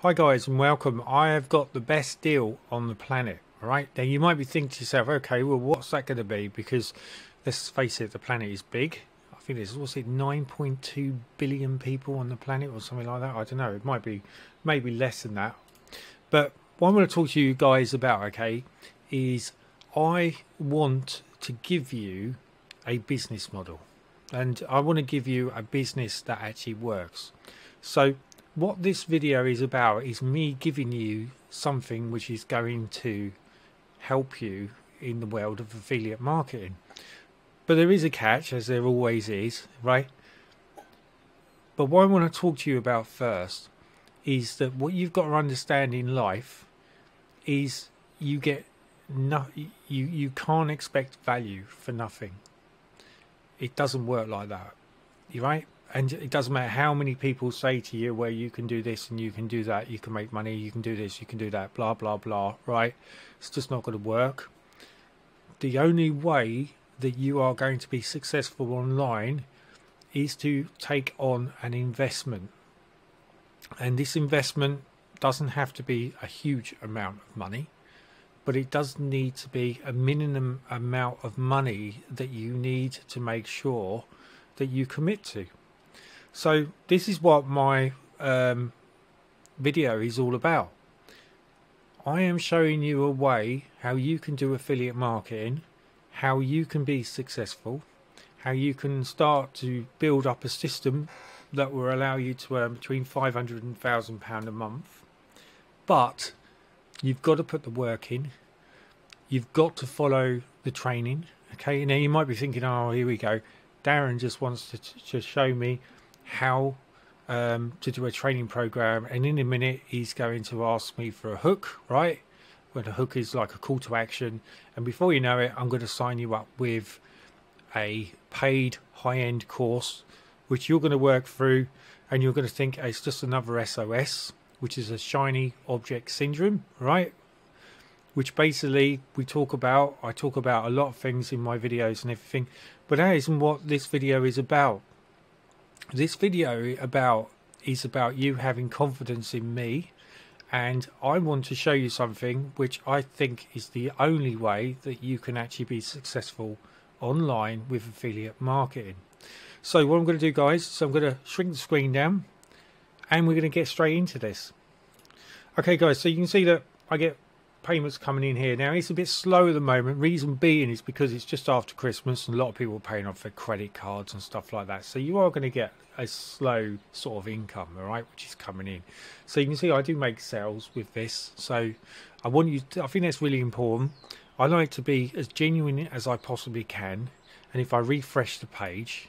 Hi guys and welcome. I have got the best deal on the planet. All right. Now you might be thinking to yourself, okay, well what's that going to be? Because let's face it, the planet is big. I think there's it, 9.2 billion people on the planet or something like that. I don't know. It might be maybe less than that. But what I'm going to talk to you guys about, okay, is I want to give you a business model and I want to give you a business that actually works. So what this video is about is me giving you something which is going to help you in the world of affiliate marketing. But there is a catch, as there always is, right? But what I want to talk to you about first is that what you've got to understand in life is you get no you you can't expect value for nothing. It doesn't work like that. You right? And it doesn't matter how many people say to you where you can do this and you can do that. You can make money. You can do this. You can do that. Blah blah blah right? It's just not going to work. The only way that you are going to be successful online is to take on an investment. And this investment doesn't have to be a huge amount of money but it does need to be a minimum amount of money that you need to make sure that you commit to so this is what my um, video is all about. I am showing you a way how you can do affiliate marketing, how you can be successful, how you can start to build up a system that will allow you to earn between 500 and 1000 pound a month. But you've got to put the work in. You've got to follow the training. Okay, now you might be thinking, oh, here we go. Darren just wants to, to show me how um, to do a training program, and in a minute he's going to ask me for a hook, right? When a hook is like a call to action, and before you know it, I'm going to sign you up with a paid high end course, which you're going to work through, and you're going to think it's just another SOS, which is a shiny object syndrome, right? Which basically we talk about. I talk about a lot of things in my videos and everything, but that isn't what this video is about this video about is about you having confidence in me and I want to show you something which I think is the only way that you can actually be successful online with affiliate marketing. So what I'm going to do guys, so I'm going to shrink the screen down and we're going to get straight into this. Okay guys, so you can see that I get payments coming in here. Now it's a bit slow at the moment. Reason being is because it's just after Christmas and a lot of people are paying off their credit cards and stuff like that. So you are going to get a slow sort of income, all right, which is coming in. So you can see I do make sales with this. So I want you. To, I think that's really important. I like to be as genuine as I possibly can. And if I refresh the page,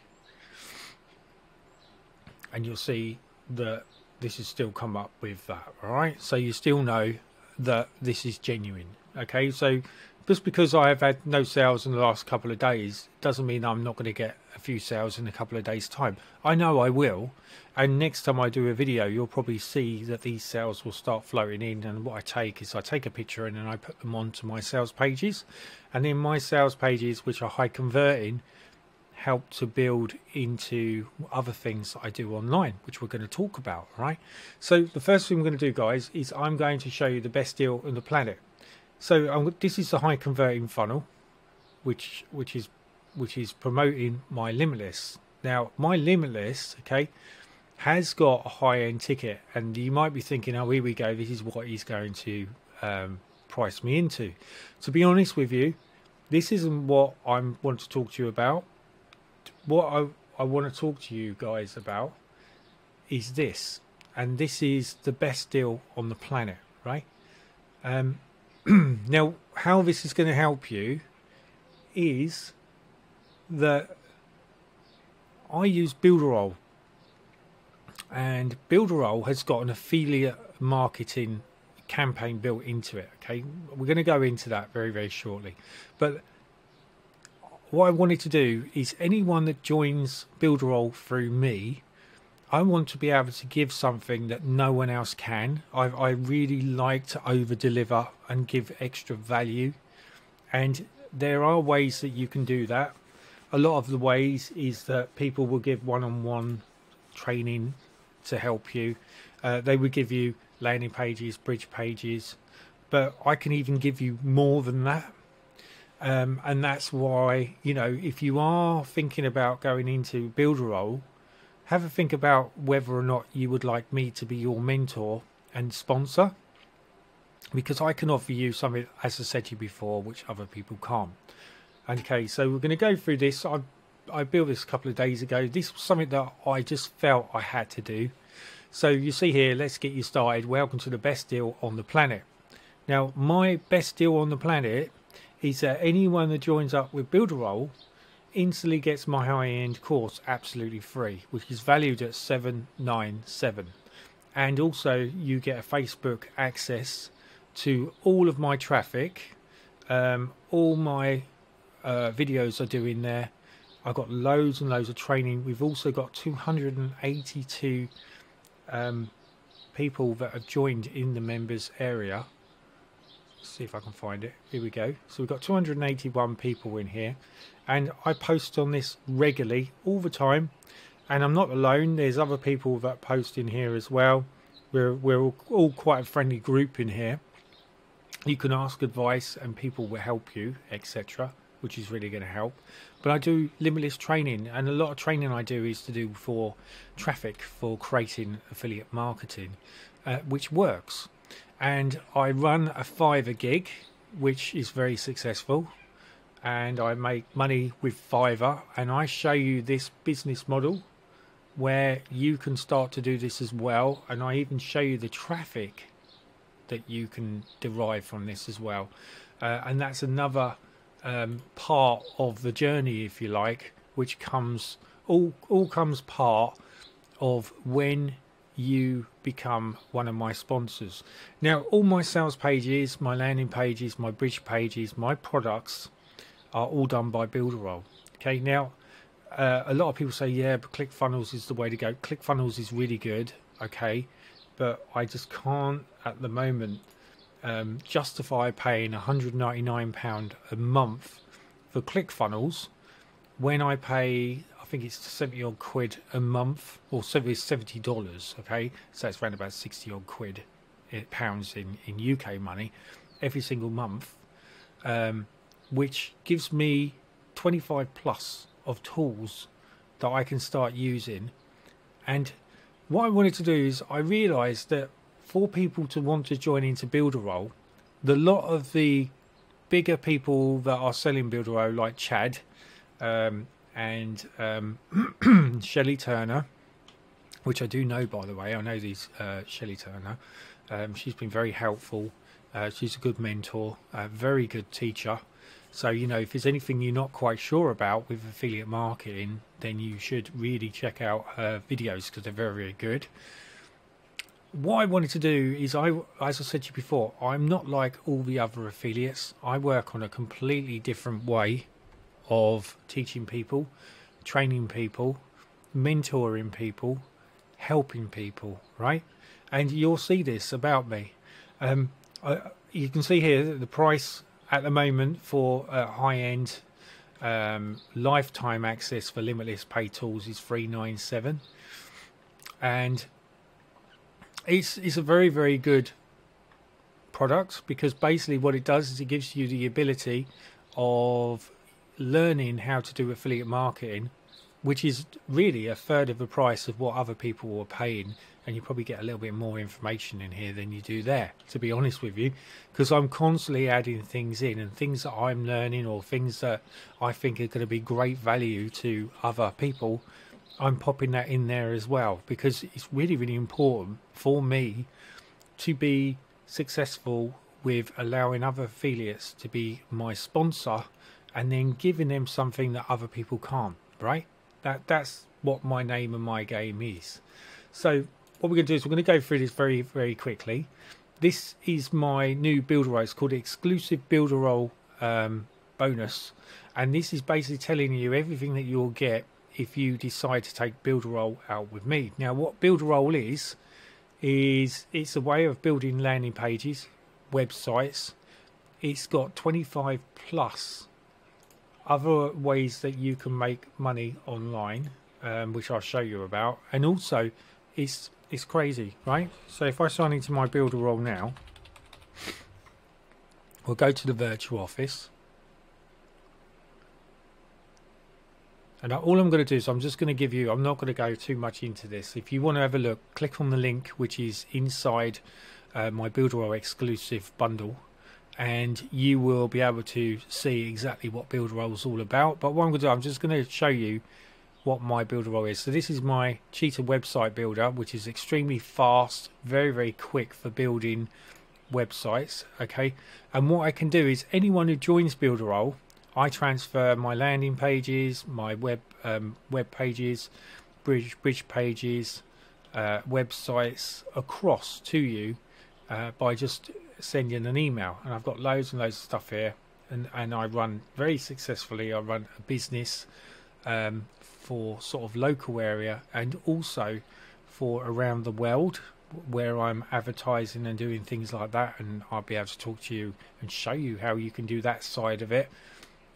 and you'll see that this has still come up with that. All right. So you still know that this is genuine. Okay, so just because I have had no sales in the last couple of days doesn't mean I'm not going to get a few sales in a couple of days' time. I know I will, and next time I do a video, you'll probably see that these sales will start flowing in. And what I take is I take a picture and then I put them onto my sales pages, and then my sales pages, which are high converting, help to build into other things that I do online, which we're going to talk about, right? So the first thing we're going to do, guys, is I'm going to show you the best deal on the planet. So um, this is the high converting funnel, which which is which is promoting my limitless. Now my limitless, okay, has got a high end ticket, and you might be thinking, oh, here we go. This is what he's going to um, price me into. To be honest with you, this isn't what I want to talk to you about what I, I want to talk to you guys about is this, and this is the best deal on the planet, right? Um, now, how this is going to help you is that I use Builderall, and Builderall has got an affiliate marketing campaign built into it. Okay, we're going to go into that very, very shortly, but what I wanted to do is anyone that joins Builderall through me, I want to be able to give something that no one else can. I, I really like to over deliver and give extra value. And there are ways that you can do that. A lot of the ways is that people will give one on one training to help you. Uh, they would give you landing pages, bridge pages, but I can even give you more than that. Um, and that's why, you know, if you are thinking about going into Builderall, have a think about whether or not you would like me to be your mentor and sponsor because I can offer you something, as I said to you before, which other people can't. Okay, so we're going to go through this. I, I built this a couple of days ago. This was something that I just felt I had to do. So you see here, let's get you started. Welcome to the best deal on the planet. Now, my best deal on the planet is that anyone that joins up with Builderall instantly gets my high-end course absolutely free, which is valued at 797. And also you get a Facebook access to all of my traffic, um, all my uh, videos are doing there. I've got loads and loads of training. We've also got 282 um, people that have joined in the members area. See if I can find it. Here we go. So we've got 281 people in here, and I post on this regularly all the time. And I'm not alone. There's other people that post in here as well. We're we're all, all quite a friendly group in here. You can ask advice, and people will help you, etc which is really going to help. But I do limitless training, and a lot of training I do is to do for traffic for creating affiliate marketing, uh, which works. And I run a Fiverr gig, which is very successful, and I make money with Fiverr. And I show you this business model where you can start to do this as well. And I even show you the traffic that you can derive from this as well. Uh, and that's another um, part of the journey, if you like, which comes all all comes part of when you become one of my sponsors. Now, all my sales pages, my landing pages, my bridge pages, my products are all done by Builderall. Okay, now uh, a lot of people say, yeah, but ClickFunnels is the way to go. ClickFunnels is really good, okay, but I just can't at the moment um, justify paying £199 a month for ClickFunnels when I pay, think it's 70 odd quid a month, or $70, dollars okay? So it's around about 60 odd quid, eh, pounds in, in UK money, every single month, um, which gives me 25 plus of tools that I can start using. And what I wanted to do is I realized that for people to want to join into Builderall, the lot of the bigger people that are selling Builderall, like Chad um, and um, Shelley Turner, which I do know by the way, I know these uh, Shelley Turner. Um, she's been very helpful. Uh, she's a good mentor, a very good teacher. So, you know, if there's anything you're not quite sure about with affiliate marketing, then you should really check out her videos because they're very, very good what I wanted to do is I, as I said to you before, I'm not like all the other affiliates. I work on a completely different way of teaching people, training people, mentoring people, helping people, right? And you'll see this about me. Um, I, you can see here that the price at the moment for uh, high-end um, lifetime access for limitless pay tools is 397 and it's it's a very very good product because basically what it does is it gives you the ability of learning how to do affiliate marketing which is really a third of the price of what other people were paying. And you probably get a little bit more information in here than you do there to be honest with you because i'm constantly adding things in and things that i'm learning or things that i think are going to be great value to other people I'm popping that in there as well. Because it's really, really important for me to be successful with allowing other affiliates to be my sponsor and then giving them something that other people can't, right? That That's what my name and my game is. So what we're going to do is we're going to go through this very, very quickly. This is my new Builderall. It's called Exclusive Builderall um, Bonus. And this is basically telling you everything that you'll get if you decide to take Builderall out with me. Now, what Builderall is, is it's a way of building landing pages, websites. It's got 25 plus other ways that you can make money online, um, which I'll show you about. And also, it's it's crazy, right? So if I sign into my Builderall now, we'll go to the virtual office. And all I'm going to do is I'm just going to give you, I'm not going to go too much into this. If you want to have a look, click on the link which is inside uh, my Builderall exclusive bundle and you will be able to see exactly what builder Builderall is all about. But what I'm going to do, I'm just going to show you what my builder Builderall is. So this is my Cheetah website builder, which is extremely fast, very, very quick for building websites. Okay. And what I can do is anyone who joins builder Builderall, I transfer my landing pages, my web um, web pages, bridge bridge pages, uh, websites across to you uh, by just sending an email. And I've got loads and loads of stuff here, and and I run very successfully. I run a business um, for sort of local area and also for around the world where I'm advertising and doing things like that and I'll be able to talk to you and show you how you can do that side of it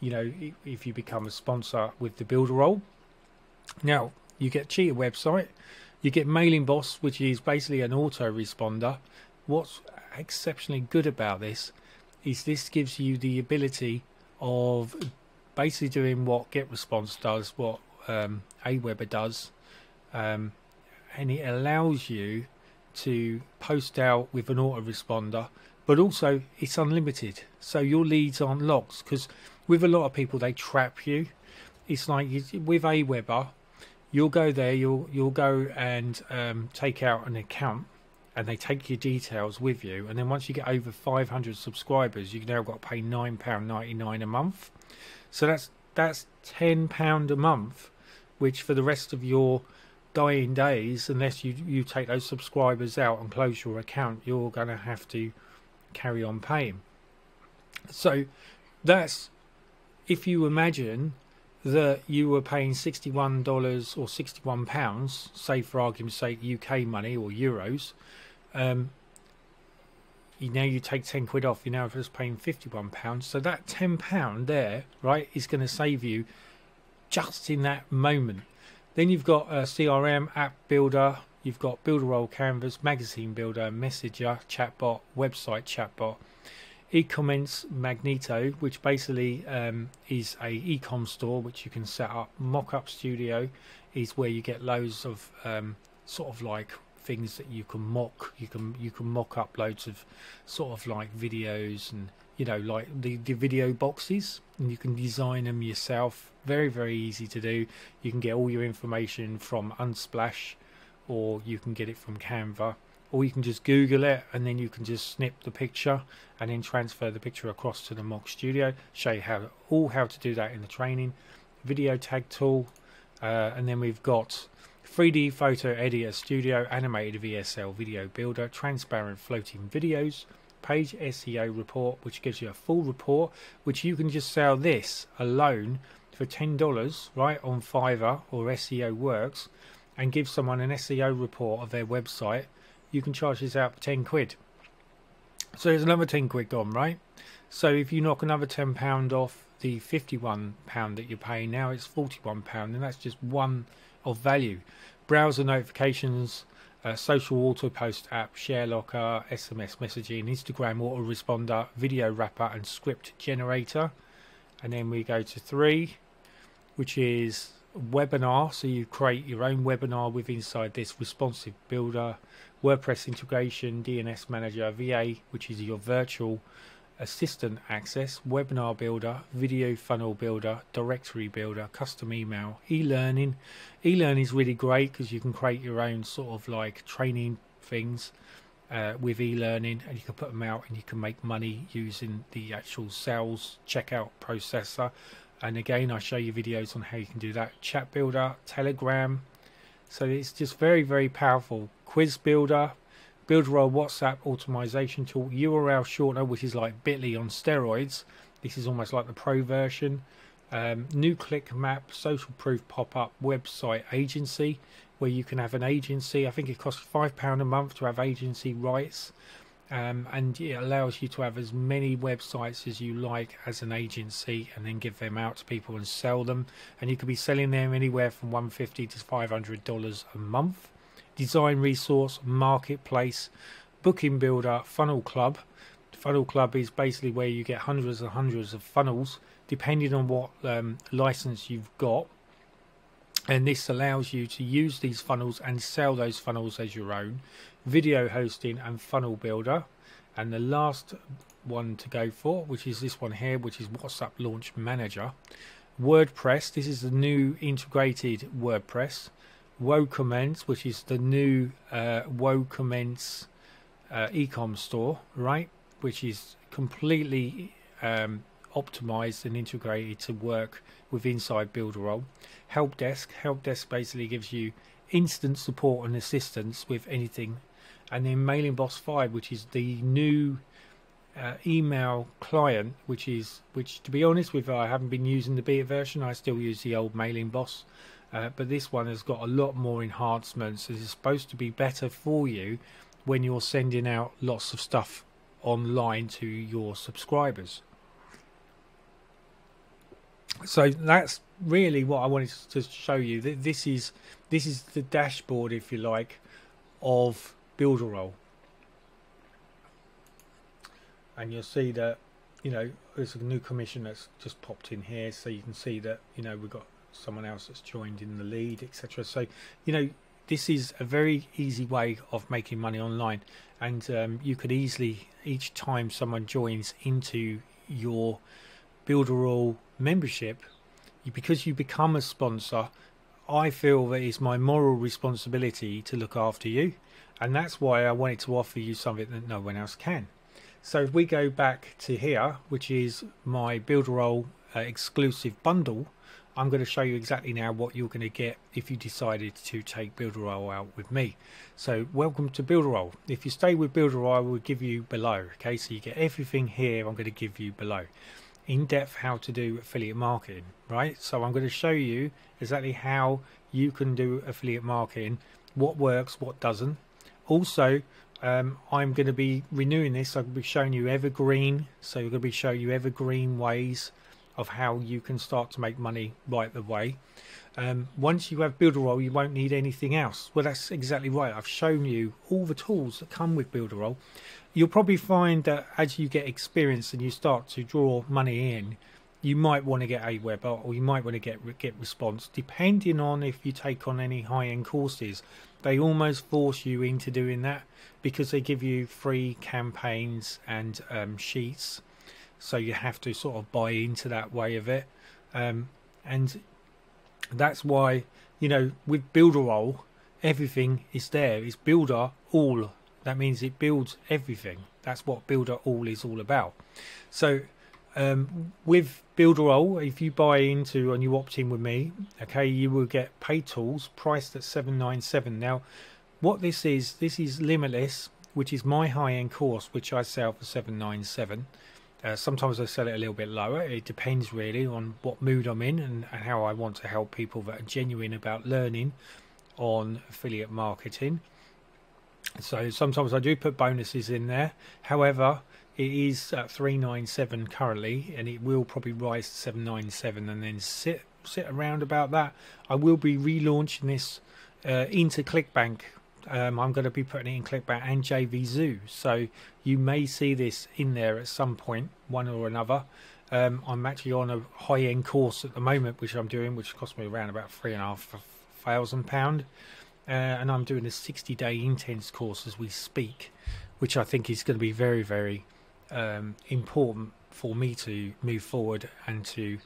you know, if you become a sponsor with the Builderall. Now, you get Cheetah website, you get Mailing Boss, which is basically an autoresponder. What's exceptionally good about this is this gives you the ability of basically doing what GetResponse does, what um, Aweber does, um, and it allows you to post out with an autoresponder, but also it's unlimited, so your leads aren't locked because with a lot of people they trap you. It's like with Aweber, you'll go there, you'll you'll go and um, take out an account, and they take your details with you. And then once you get over 500 subscribers, you've now got to pay nine pound ninety nine a month. So that's that's ten pound a month, which for the rest of your dying days, unless you you take those subscribers out and close your account, you're going to have to carry on paying. So that's if you imagine that you were paying $61 or £61, say for argument's sake, UK money or euros, um, you now you take 10 quid off, you're now just paying 51 pounds. So that 10 pound there, right, is going to save you just in that moment. Then you've got a CRM app builder, you've got Builderall Canvas, magazine builder, messenger, chatbot, website chatbot eCommerce Magento, which basically um, is a ecom store which you can set up. Mockup Studio is where you get loads of um, sort of like things that you can mock. You can you can mock up loads of sort of like videos and you know like the, the video boxes and you can design them yourself. Very very easy to do. You can get all your information from Unsplash or you can get it from Canva or you can just Google it and then you can just snip the picture and then transfer the picture across to the mock studio. Show you how all how to do that in the training. Video tag tool, uh, and then we've got 3D photo editor studio, animated VSL video builder, transparent floating videos, page SEO report, which gives you a full report, which you can just sell this alone for ten dollars, right on Fiverr or SEO Works, and give someone an SEO report of their website you can charge this out for 10 quid. So there's another 10 quid gone, right? So if you knock another £10 off the £51 that you're paying now, it's £41, and that's just one of value. Browser notifications, uh, social auto post app, share locker, SMS messaging, Instagram autoresponder, video wrapper, and script generator. And then we go to three, which is webinar. So you create your own webinar with inside this responsive builder, WordPress integration, DNS manager, VA, which is your virtual assistant access, webinar builder, video funnel builder, directory builder, custom email, e-learning. E-learning is really great because you can create your own sort of like training things uh, with e-learning and you can put them out and you can make money using the actual sales checkout processor. And again, I show you videos on how you can do that. Chat builder, Telegram. So it's just very, very powerful quiz builder, Builderall WhatsApp automation tool, URL shortener, which is like Bitly on steroids. This is almost like the pro version. Um, new click map, social proof pop up, website agency, where you can have an agency. I think it costs £5 a month to have agency rights um, and it allows you to have as many websites as you like as an agency and then give them out to people and sell them and you could be selling them anywhere from 150 to 500 dollars a month design resource, marketplace, booking builder, funnel club. Funnel club is basically where you get hundreds and hundreds of funnels, depending on what um, license you've got. And this allows you to use these funnels and sell those funnels as your own. Video hosting and funnel builder. And the last one to go for, which is this one here, which is WhatsApp Launch Manager. WordPress, this is the new integrated WordPress. WooCommerce, which is the new uh, WooCommerce uh, ecom store, right? Which is completely um, optimized and integrated to work with inside Builderall. Help Desk, Help Desk basically gives you instant support and assistance with anything. And then Mailing Boss 5, which is the new uh, email client, which is which to be honest with I haven't been using the beta version. I still use the old Mailing Boss, uh, but this one has got a lot more enhancements. It's supposed to be better for you when you're sending out lots of stuff online to your subscribers. So that's really what I wanted to show you. This is this is the dashboard, if you like, of Builderall and you'll see that you know there's a new commission that's just popped in here so you can see that you know we've got someone else that's joined in the lead etc so you know this is a very easy way of making money online. And um, you could easily each time someone joins into your builderall membership because you become a sponsor I feel that it's my moral responsibility to look after you. And that's why I wanted to offer you something that no one else can. So if we go back to here, which is my Builderall uh, exclusive bundle, I'm going to show you exactly now what you're going to get if you decided to take Builderall out with me. So welcome to Builderall. If you stay with Builderall, I will give you below. Okay, so you get everything here I'm going to give you below. In depth how to do affiliate marketing, right? So I'm going to show you exactly how you can do affiliate marketing, what works, what doesn't. Also, um, I'm going to be renewing this. Going be showing you evergreen. So we're going to be showing you evergreen ways of how you can start to make money right away. Um, once you have Builderall, you won't need anything else. Well, that's exactly right. I've shown you all the tools that come with Builderall. You'll probably find that as you get experience and you start to draw money in, you might want to get Aweber or you might want to get GetResponse depending on if you take on any high-end courses they almost force you into doing that because they give you free campaigns and um, sheets so you have to sort of buy into that way of it. Um, and that's why you know with builderall everything is there. It's builder all. That means it builds everything. That's what builder all is all about. So um, with Builderall, if you buy into and you opt in with me, okay, you will get pay tools priced at seven nine seven. Now, what this is, this is Limitless, which is my high-end course, which I sell for seven nine seven. Uh, sometimes I sell it a little bit lower. It depends really on what mood I'm in and, and how I want to help people that are genuine about learning on affiliate marketing. So sometimes I do put bonuses in there. However, it is at 397 currently, and it will probably rise to 797 and then sit sit around about that. I will be relaunching this uh, into ClickBank. Um, I'm going to be putting it in ClickBank and JVZoo, so you may see this in there at some point, one or another. Um, I'm actually on a high-end course at the moment, which I'm doing, which cost me around about three and a half thousand pound, uh, and I'm doing a 60-day intense course as we speak, which I think is going to be very, very um, important for me to move forward and to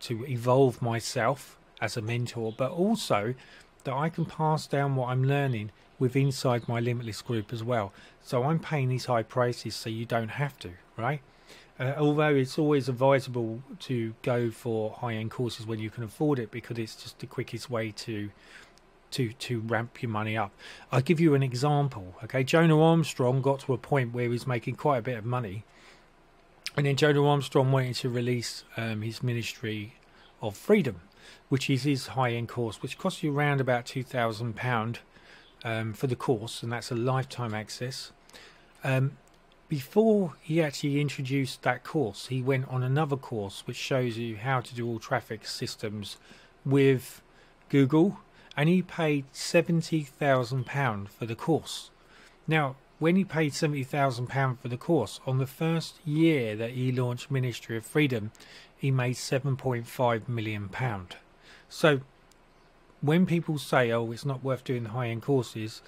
to evolve myself as a mentor, but also that I can pass down what I'm learning with inside my limitless group as well. So I'm paying these high prices so you don't have to, right? Uh, although it's always advisable to go for high-end courses when you can afford it because it's just the quickest way to to to ramp your money up. I'll give you an example. Okay, Jono Armstrong got to a point where he was making quite a bit of money, and then Jono Armstrong wanted to release um, his Ministry of Freedom, which is his high-end course, which costs you around about two thousand um, for the course, and that's a lifetime access. Um, before he actually introduced that course, he went on another course which shows you how to do all traffic systems with Google and he paid seventy thousand pound for the course. Now, when he paid seventy thousand pound for the course, on the first year that he launched Ministry of Freedom, he made seven point five million pound. So, when people say, "Oh, it's not worth doing the high-end courses,"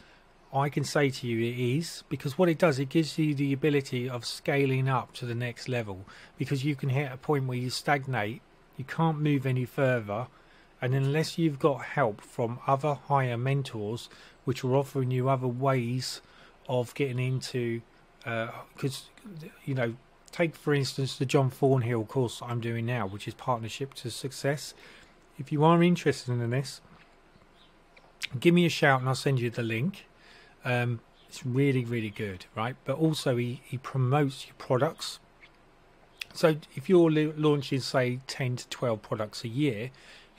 I can say to you it is because what it does, it gives you the ability of scaling up to the next level because you can hit a point where you stagnate, you can't move any further, and unless you've got help from other higher mentors which are offering you other ways of getting into because uh, you know take for instance the john thornhill course i'm doing now which is partnership to success. If you are interested in this give me a shout and i'll send you the link. Um, it's really really good right? But also he, he promotes your products. So if you're launching say 10 to 12 products a year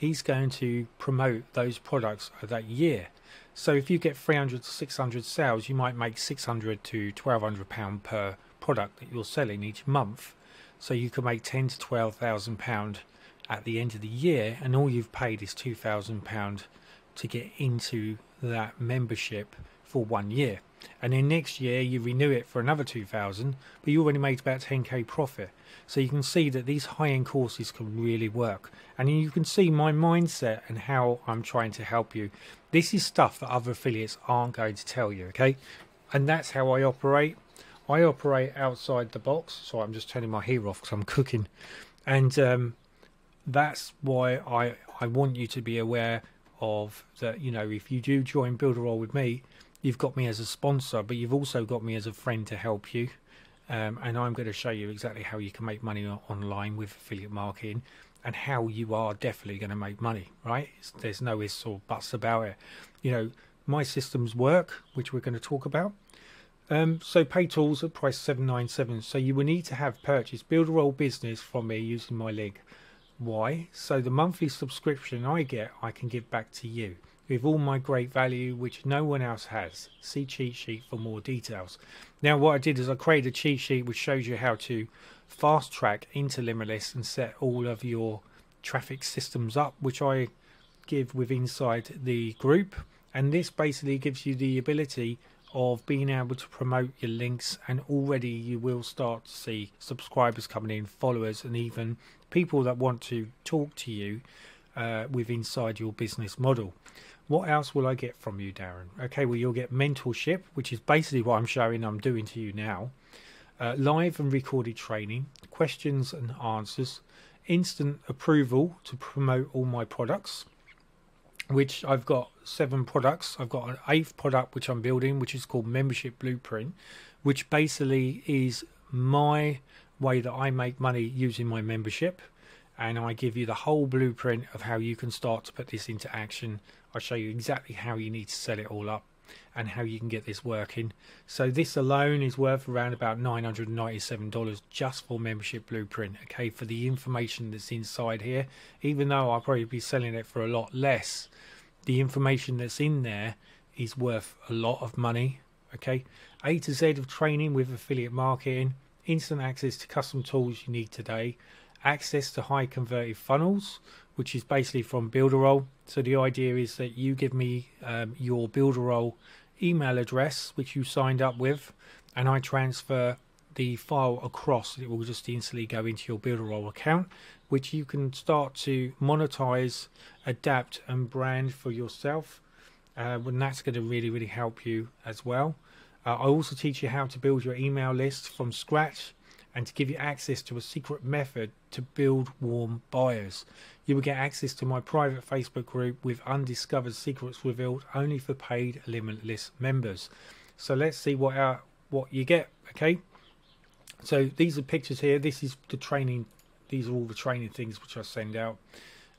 he's going to promote those products that year. So if you get 300 to 600 sales, you might make 600 to 1200 pound per product that you're selling each month. So you can make 10 to 12,000 pound at the end of the year, and all you've paid is 2,000 pound to get into that membership for one year. And then next year you renew it for another 2,000, but you already made about 10k profit. So you can see that these high-end courses can really work. And you can see my mindset and how I'm trying to help you. This is stuff that other affiliates aren't going to tell you, okay? And that's how I operate. I operate outside the box. So I'm just turning my heater off because I'm cooking. And um, that's why I, I want you to be aware of that, you know, if you do join Builderall with me, you've got me as a sponsor, but you've also got me as a friend to help you. Um, and I'm going to show you exactly how you can make money online with affiliate marketing and how you are definitely going to make money, right? There's no ifs or buts about it. You know, my systems work, which we're going to talk about. Um, so pay tools at price 797. So you will need to have purchased Builderall business from me using my link. Why? So the monthly subscription I get, I can give back to you with all my great value, which no one else has. See cheat sheet for more details. Now, what I did is I created a cheat sheet which shows you how to fast track into Limitless and set all of your traffic systems up, which I give with inside the group. And this basically gives you the ability of being able to promote your links and already you will start to see subscribers coming in followers and even people that want to talk to you uh, with inside your business model what else will I get from you, Darren? Okay, well, you'll get mentorship, which is basically what I'm showing I'm doing to you now. Uh, live and recorded training, questions and answers, instant approval to promote all my products, which I've got seven products. I've got an eighth product which I'm building, which is called Membership Blueprint, which basically is my way that I make money using my membership. And I give you the whole blueprint of how you can start to put this into action I'll show you exactly how you need to set it all up and how you can get this working. So this alone is worth around about $997 just for membership blueprint. Okay, for the information that's inside here, even though I'll probably be selling it for a lot less, the information that's in there is worth a lot of money. Okay, A to Z of training with affiliate marketing, instant access to custom tools you need today, access to high converted funnels, which is basically from Builderall. So the idea is that you give me um, your Builderall email address, which you signed up with, and I transfer the file across. It will just instantly go into your Builderall account, which you can start to monetize, adapt, and brand for yourself. Uh, and that's going to really, really help you as well. Uh, I also teach you how to build your email list from scratch and to give you access to a secret method to build warm buyers. You will get access to my private Facebook group with undiscovered secrets revealed only for paid limitless members. So let's see what our, what you get. Okay. So these are pictures here. This is the training. These are all the training things which I send out.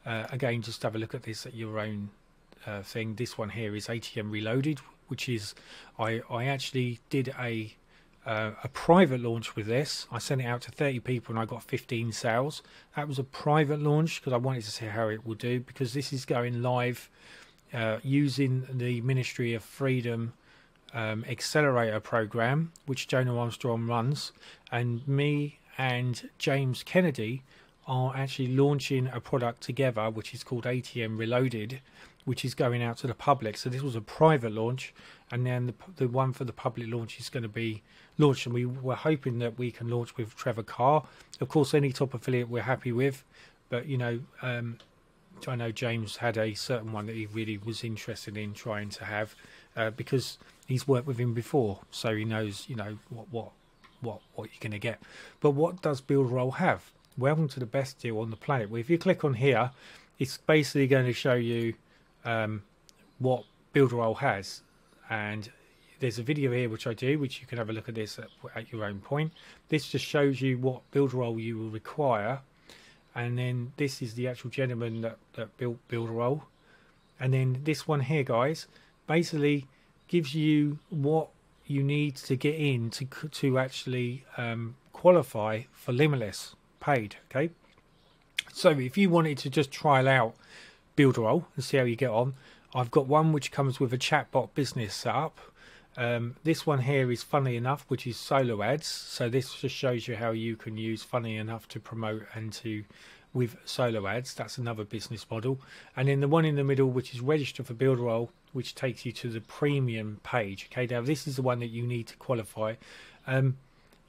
Uh, again, just have a look at this at your own uh, thing. This one here is ATM Reloaded, which is I I actually did a uh, a private launch with this. I sent it out to 30 people and I got 15 sales. That was a private launch because I wanted to see how it will do because this is going live uh, using the Ministry of Freedom um, Accelerator program, which Jono Armstrong runs. And me and James Kennedy are actually launching a product together, which is called ATM Reloaded, which is going out to the public. So this was a private launch, and then the, the one for the public launch is going to be launched. And we were hoping that we can launch with Trevor Carr. Of course, any top affiliate we're happy with, but you know, um, I know James had a certain one that he really was interested in trying to have uh, because he's worked with him before, so he knows you know what what what what you're going to get. But what does Builderall have? Welcome to the best deal on the planet. Well, if you click on here, it's basically going to show you um, what Builderall has, and there's a video here which I do, which you can have a look at this at, at your own point. This just shows you what Builderall you will require. And then this is the actual gentleman that, that built Builderall and then this one here guys basically gives you what you need to get in to to actually um, qualify for limitless paid okay? So if you wanted to just trial out Builderall and see how you get on I've got one which comes with a chatbot business setup um, this one here is funny enough, which is solo ads. So this just shows you how you can use funny enough to promote and to with solo ads. That's another business model. And then the one in the middle, which is register for Builderall, which takes you to the premium page. Okay, now this is the one that you need to qualify. Um,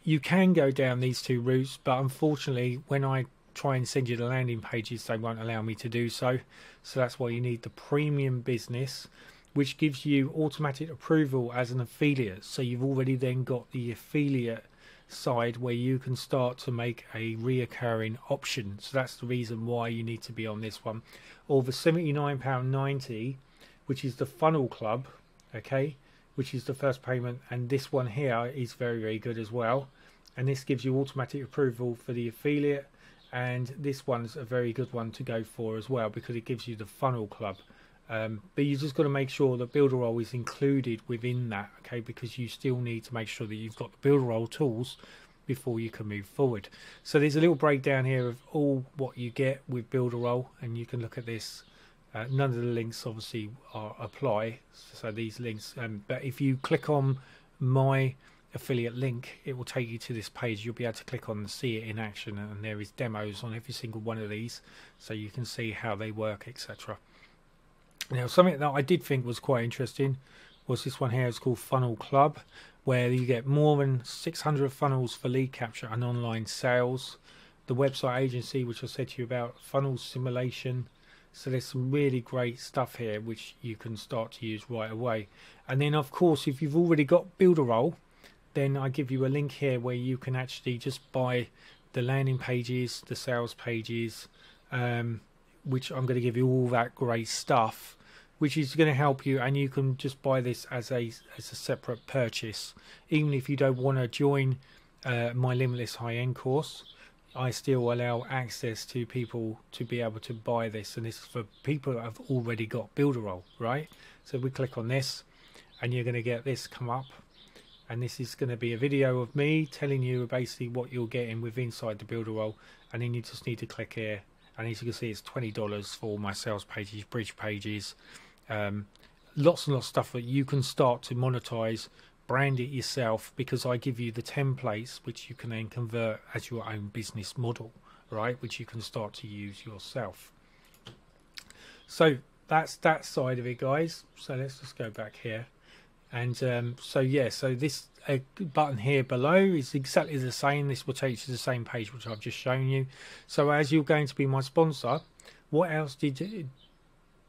you can go down these two routes, but unfortunately, when I try and send you the landing pages, they won't allow me to do so. So that's why you need the premium business which gives you automatic approval as an affiliate. So you've already then got the affiliate side where you can start to make a reoccurring option. So that's the reason why you need to be on this one. Or the £79.90, which is the funnel club, okay, which is the first payment. And this one here is very, very good as well. And this gives you automatic approval for the affiliate. And this one's a very good one to go for as well because it gives you the funnel club. Um, but you just got to make sure that Builderall is included within that, okay? Because you still need to make sure that you've got the Builderall tools before you can move forward. So there's a little breakdown here of all what you get with Builderall, and you can look at this. Uh, none of the links obviously are apply, so these links. Um, but if you click on my affiliate link, it will take you to this page. You'll be able to click on and see it in action, and there is demos on every single one of these, so you can see how they work, etc. Now, something that I did think was quite interesting was this one here. It's called Funnel Club, where you get more than 600 funnels for lead capture and online sales. The website agency, which I said to you about, funnel simulation. So there's some really great stuff here which you can start to use right away. And then, of course, if you've already got Builderall, then I give you a link here where you can actually just buy the landing pages, the sales pages, um, which I'm going to give you all that great stuff, which is going to help you, and you can just buy this as a as a separate purchase, even if you don't want to join uh, my limitless high end course. I still allow access to people to be able to buy this, and this is for people that have already got Builderall, right? So we click on this, and you're going to get this come up, and this is going to be a video of me telling you basically what you're getting with inside the Builderall, and then you just need to click here. And as you can see it's $20 for my sales pages bridge pages. Um, lots and lots of stuff that you can start to monetize brand it yourself because I give you the templates which you can then convert as your own business model right? Which you can start to use yourself. So that's that side of it guys. So let's just go back here and um, so yeah so this uh, button here below is exactly the same. This will take you to the same page which I've just shown you. So as you're going to be my sponsor what else did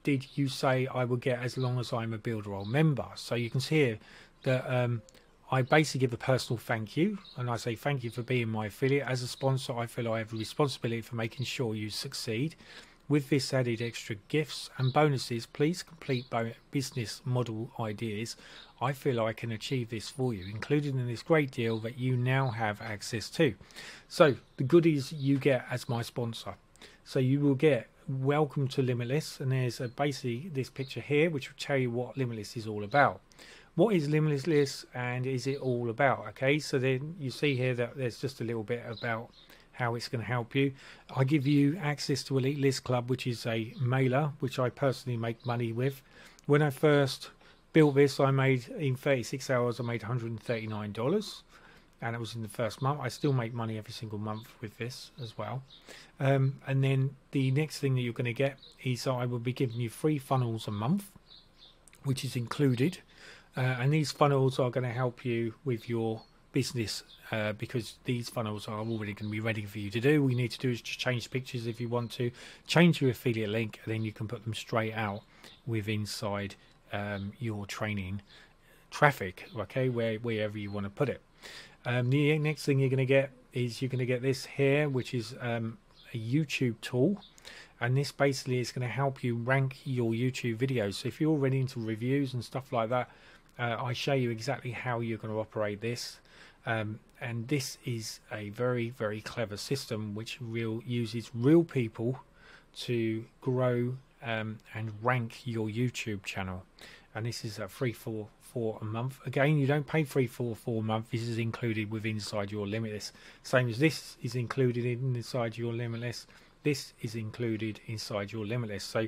did you say I will get as long as I'm a Builderall member? So you can see here that um, I basically give a personal thank you and I say thank you for being my affiliate. As a sponsor I feel I have a responsibility for making sure you succeed with this added extra gifts and bonuses, please complete business model ideas. I feel I can achieve this for you, including in this great deal that you now have access to. So, the goodies you get as my sponsor. So, you will get welcome to Limitless, and there's a, basically this picture here which will tell you what Limitless is all about. What is Limitless and is it all about? Okay, so then you see here that there's just a little bit about how it's going to help you. I give you access to Elite List Club, which is a mailer, which I personally make money with. When I first built this, I made in 36 hours, I made $139. and it was in the first month. I still make money every single month with this as well. Um, and then the next thing that you're going to get is I will be giving you free funnels a month, which is included. Uh, and these funnels are going to help you with your business uh, because these funnels are already going to be ready for you to do. All you need to do is just change pictures if you want to, change your affiliate link, and then you can put them straight out with inside um, your training traffic, okay, where wherever you want to put it. Um, the next thing you're going to get is you're going to get this here, which is um, a YouTube tool. And this basically is going to help you rank your YouTube videos. So if you're already into reviews and stuff like that, uh, I show you exactly how you're going to operate this. Um, and this is a very, very clever system which real uses real people to grow um, and rank your YouTube channel. And this is a free for for a month. Again, you don't pay free for for a month. This is included with inside your limitless. Same as this is included in inside your limitless. This is included inside your limitless. So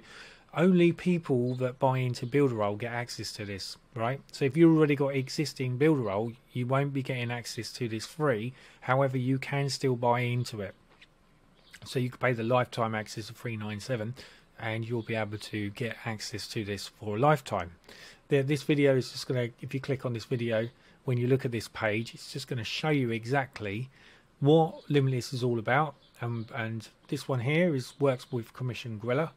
only people that buy into Builderall get access to this, right? So if you've already got existing Builderall, you won't be getting access to this free. However, you can still buy into it. So you can pay the lifetime access of 397 and you'll be able to get access to this for a lifetime. this video is just going to, if you click on this video, when you look at this page, it's just going to show you exactly what Limitless is all about. Um, and this one here is works with Commission Gorilla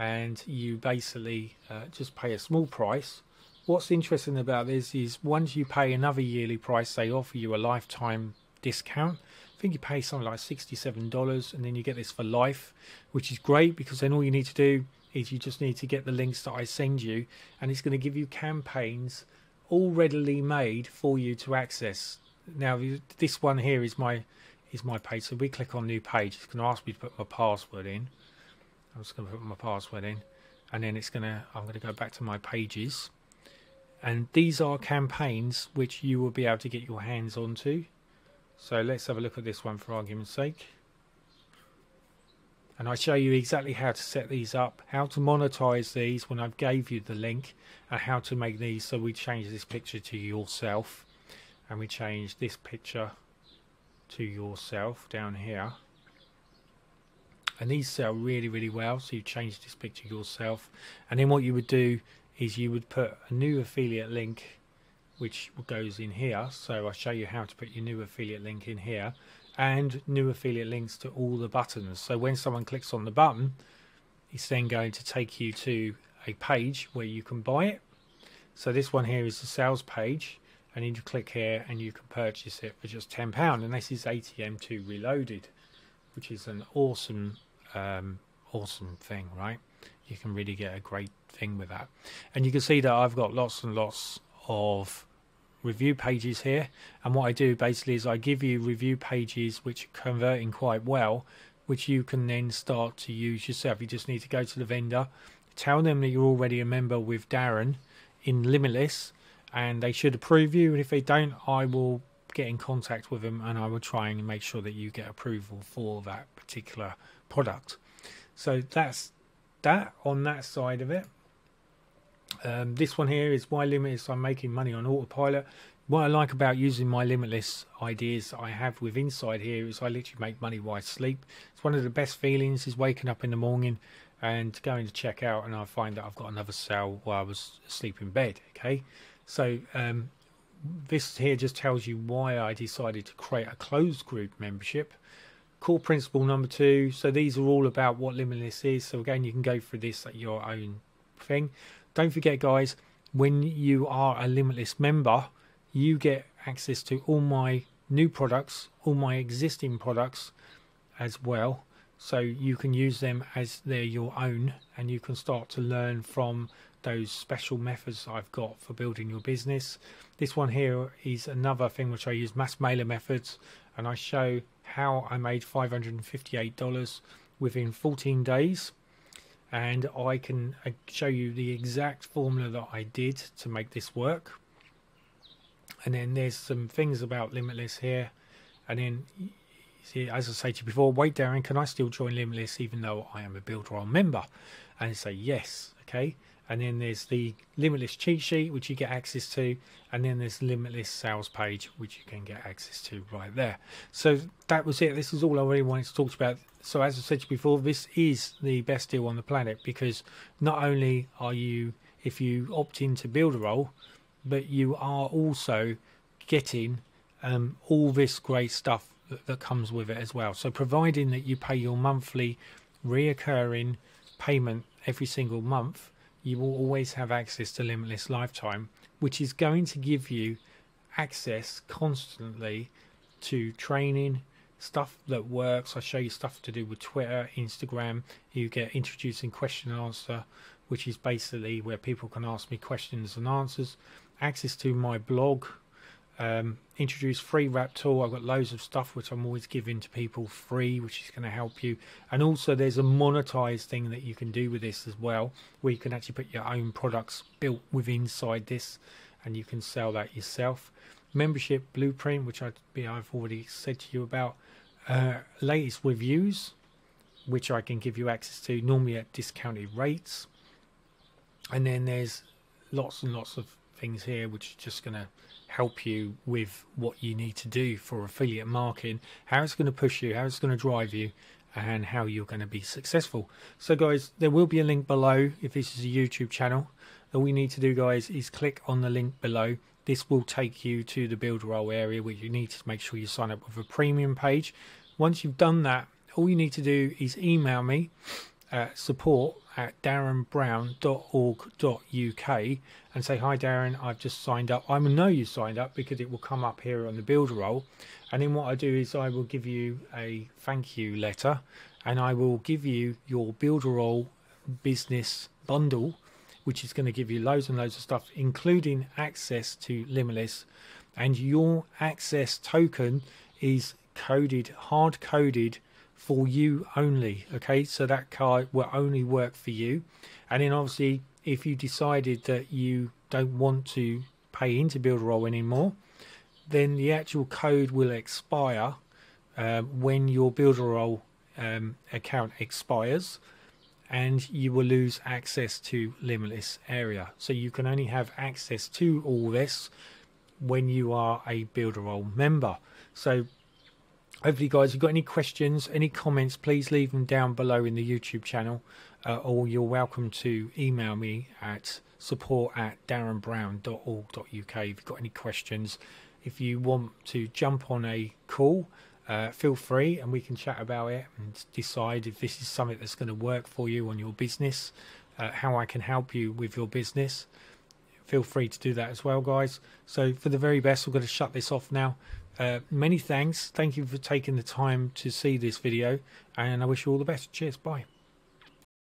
and you basically uh, just pay a small price. What's interesting about this is once you pay another yearly price, they offer you a lifetime discount. I think you pay something like $67 and then you get this for life, which is great because then all you need to do is you just need to get the links that I send you and it's going to give you campaigns all readily made for you to access. Now this one here is my is my page. So we click on new page. It's going to ask me to put my password in. I'm just going to put my password in and then it's going to I'm going to go back to my pages. And these are campaigns which you will be able to get your hands onto. So let's have a look at this one for argument's sake. And I show you exactly how to set these up how to monetize these when I've gave you the link and how to make these so we change this picture to yourself. And we change this picture to yourself down here and these sell really really well so you change this picture yourself. And then what you would do is you would put a new affiliate link which goes in here. So I'll show you how to put your new affiliate link in here and new affiliate links to all the buttons. So when someone clicks on the button it's then going to take you to a page where you can buy it. So this one here is the sales page and you click here and you can purchase it for just £10 and this is ATM2 reloaded which is an awesome um, awesome thing, right? You can really get a great thing with that. And you can see that I've got lots and lots of review pages here. And what I do basically is I give you review pages which are converting quite well, which you can then start to use yourself. You just need to go to the vendor, tell them that you're already a member with Darren in Limitless, and they should approve you. And if they don't, I will get in contact with them and I will try and make sure that you get approval for that particular product. So that's that on that side of it. Um, this one here is why limitless. I'm making money on autopilot. What I like about using my limitless ideas I have with inside here is I literally make money while I sleep. It's one of the best feelings is waking up in the morning and going to check out and I find that I've got another sale while I was asleep in bed. Okay, so um, this here just tells you why I decided to create a closed group membership core principle number two. So these are all about what limitless is. So again, you can go through this at your own thing. Don't forget, guys, when you are a limitless member, you get access to all my new products, all my existing products as well. So you can use them as they're your own and you can start to learn from those special methods I've got for building your business. This one here is another thing which I use mass mailer methods and I show how I made $558 within 14 days. And I can uh, show you the exact formula that I did to make this work. And then there's some things about Limitless here. And then see as I say to you before wait Darren can I still join Limitless even though I am a Builderall member? And say yes okay and then there's the limitless cheat sheet which you get access to. And then there's limitless sales page which you can get access to right there. So that was it. This is all i really wanted to talk about. So as i said before this is the best deal on the planet because not only are you if you opt in to Builderall but you are also getting um, all this great stuff that, that comes with it as well. So providing that you pay your monthly reoccurring payment every single month you will always have access to Limitless Lifetime, which is going to give you access constantly to training, stuff that works. I show you stuff to do with Twitter, Instagram. You get introducing question and answer, which is basically where people can ask me questions and answers. Access to my blog, um, introduce free rap tool. I've got loads of stuff which I'm always giving to people free, which is going to help you. And also, there's a monetized thing that you can do with this as well, where you can actually put your own products built within inside this, and you can sell that yourself. Membership blueprint, which I've already said to you about. Uh, latest reviews, which I can give you access to normally at discounted rates. And then there's lots and lots of things here which are just going to help you with what you need to do for affiliate marketing, how it's going to push you, how it's going to drive you, and how you're going to be successful. So, guys, there will be a link below if this is a YouTube channel. All you need to do, guys, is click on the link below. This will take you to the Builderall area where you need to make sure you sign up with a premium page. Once you've done that, all you need to do is email me at support at darrenbrown.org.uk and say, Hi Darren, I've just signed up. I know you signed up because it will come up here on the Builderall. And then what I do is I will give you a thank you letter and I will give you your Builderall business bundle, which is going to give you loads and loads of stuff, including access to Limitless. And your access token is coded, hard coded for you only. Okay, so that card will only work for you. And then obviously, if you decided that you don't want to pay into Builderall anymore, then the actual code will expire uh, when your Builderall um, account expires and you will lose access to limitless area so you can only have access to all this when you are a builderall member so hopefully guys. If you've got any questions any comments please leave them down below in the youtube channel. Uh, or you're welcome to email me at support at darrenbrown.org.uk if you've got any questions. If you want to jump on a call uh, feel free and we can chat about it and decide if this is something that's going to work for you on your business uh, how i can help you with your business. Feel free to do that as well guys. So for the very best we're going to shut this off now uh, many thanks. Thank you for taking the time to see this video, and I wish you all the best. Cheers. Bye.